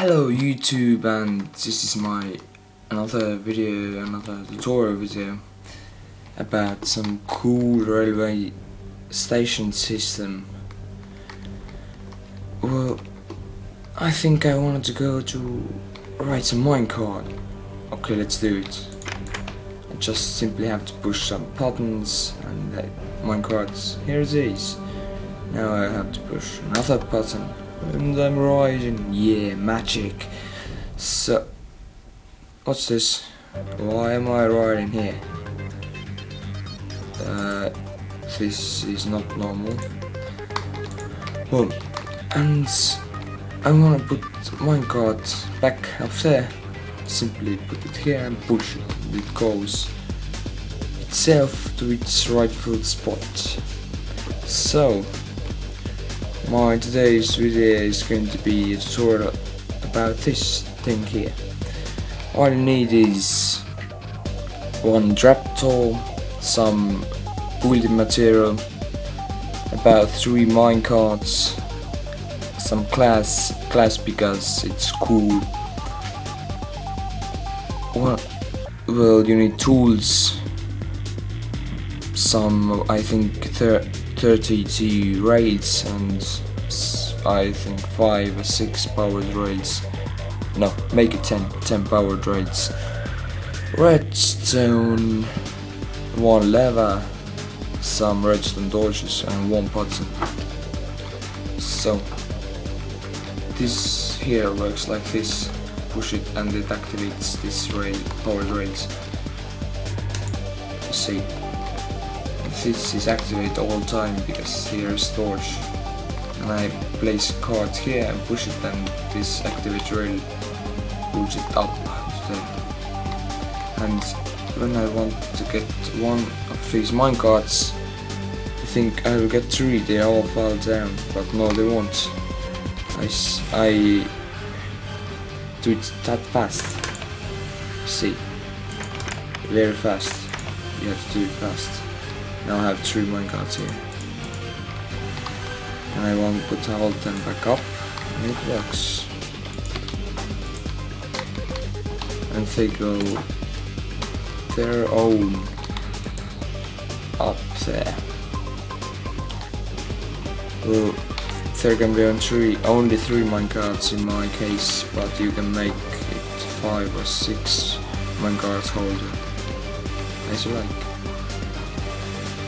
Hello YouTube and this is my another video, another tutorial video about some cool railway station system. Well, I think I wanted to go to write some minecart. Okay, let's do it. I just simply have to push some buttons and the minecarts, here it is. Now I have to push another button and I'm riding. Yeah, magic. So, what's this? Why am I riding here? Uh, this is not normal. Well, and I'm gonna put minecart back up there. Simply put it here and push it. It goes itself to its rightful spot. So, my today's video is going to be a tutorial about this thing here. All you need is one trapdoor, some building material, about three minecarts, some glass, glass because it's cool. Well, well, you need tools, some I think 32 rails and I think 5 or 6 powered rails. No, make it 10, 10 powered rails. Redstone, one lever, some redstone torches and one button. So, this here works like this. Push it and it activates this rail, powered rails. See this is activated all time because here is torch. and I place cards here and push it and this activate rail pulls it up. And when I want to get one of these minecarts I think I will get three. They all fall down but no they won't. I, I do it that fast. See? Very fast. You have to do it fast now I have three minecarts here. And I want to put all them back up and it works. And they go their own up there. Well, there can be on three, only three minecarts in my case, but you can make it five or six minecarts holder as you like.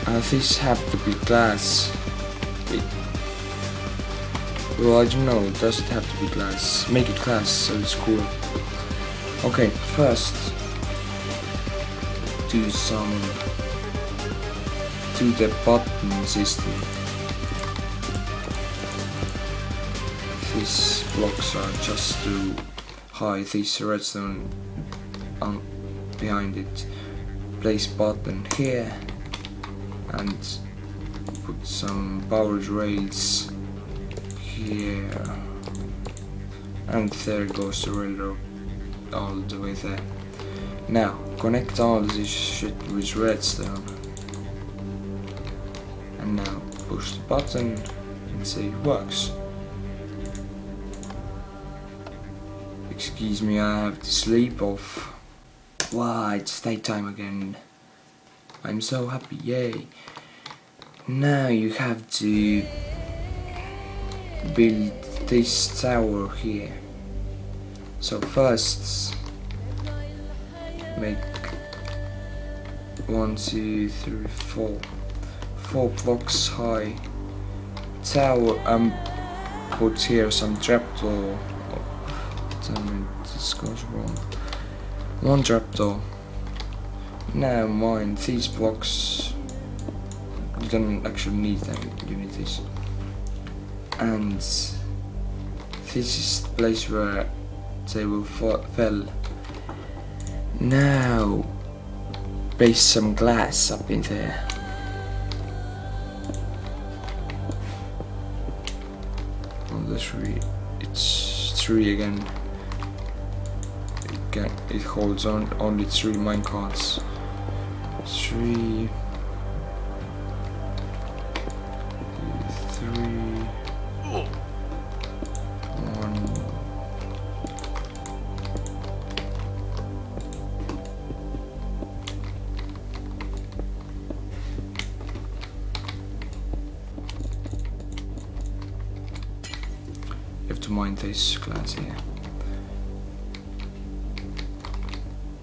Uh, these have to be glass. Well, I don't know. It doesn't have to be glass? Make it glass so it's cool. Okay, first do some do the button system. These blocks are just to hide this redstone on behind it. Place button here and put some power rails here. And there goes the railroad all the way there. Now connect all this shit with redstone. And now push the button and see it works. Excuse me I have to sleep off. Why, it's daytime again I'm so happy, yay. Now you have to build this tower here. So first make one, two, three, four, four blocks high tower and put here some trapdoor. Oh, damn it, this goes wrong. One trapdoor now mind, these blocks, you don't actually need them, you need this. And this is the place where they will fell. Now, place some glass up in there. On the tree, it's three again. It, can, it holds on only three minecarts three, three, one. You have to mind these glass here.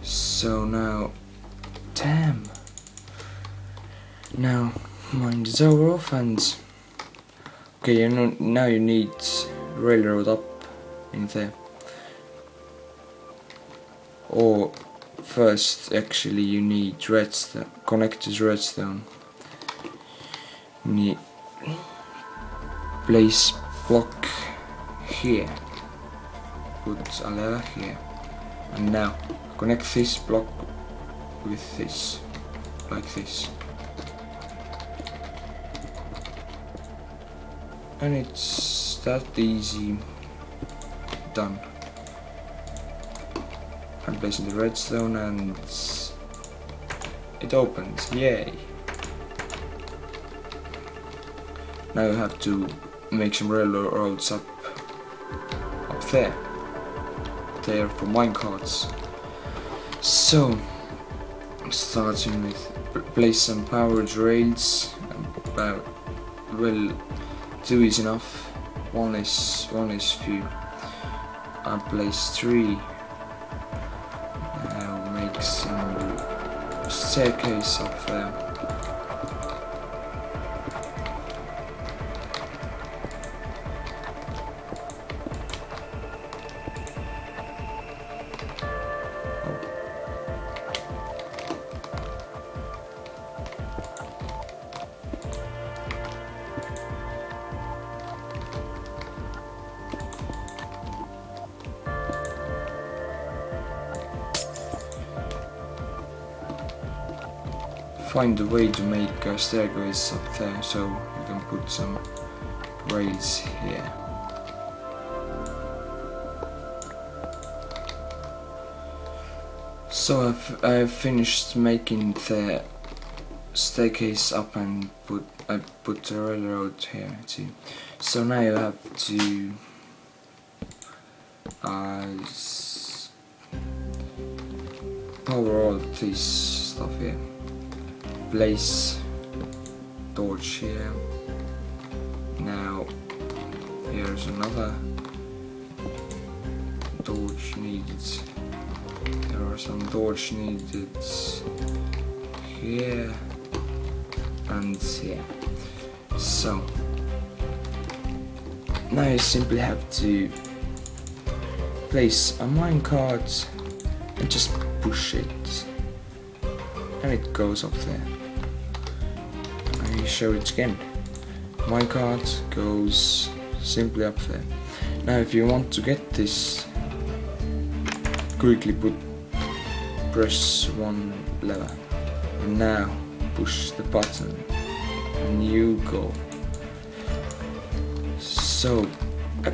So now damn. Now, mine is over off and okay, you know now you need railroad up in there. Or first, actually, you need redstone. Connected redstone. You need place block here. Put a lever here. And now connect this block with this, like this. And it's that easy done. I'm placing the redstone and it opens, yay! Now you have to make some railroads up up there. There for minecarts. So starting with place some powered rails about uh, well two is enough. One is one is few. I place three. Uh, I'll make some staircase up there. Find a way to make a staircase up there so you can put some rails here. So I've, I've finished making the staircase up and put I put the railroad here too. So now you have to uh, power all this stuff here place torch here. Now here's another torch needed. There are some torch needed here and here. So now you simply have to place a minecart and just push it and it goes up there show it again. card goes simply up there. Now if you want to get this, quickly put press one lever and now push the button and you go. So uh,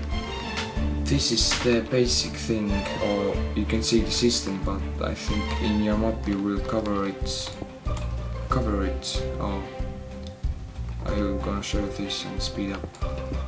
this is the basic thing or you can see the system but I think in your map you will cover it cover it or I'm gonna show this and speed up.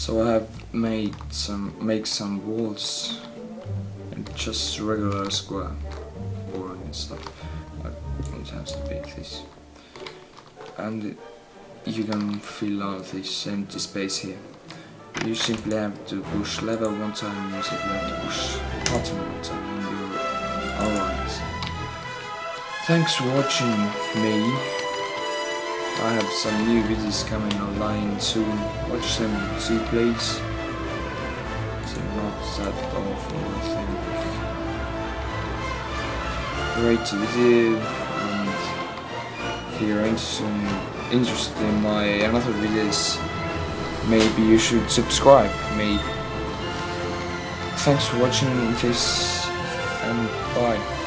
So I have made some make some walls and just regular square boring and stuff. It has to be this. And you can fill out this empty space here. You simply have to push lever one time, you simply have to push button one time and you're alright. Thanks for watching me. I have some new videos coming online soon. Watch them see please. It's not that awful I think. The video and if you're interested, interested in my another videos maybe you should subscribe maybe. Thanks for watching this and bye.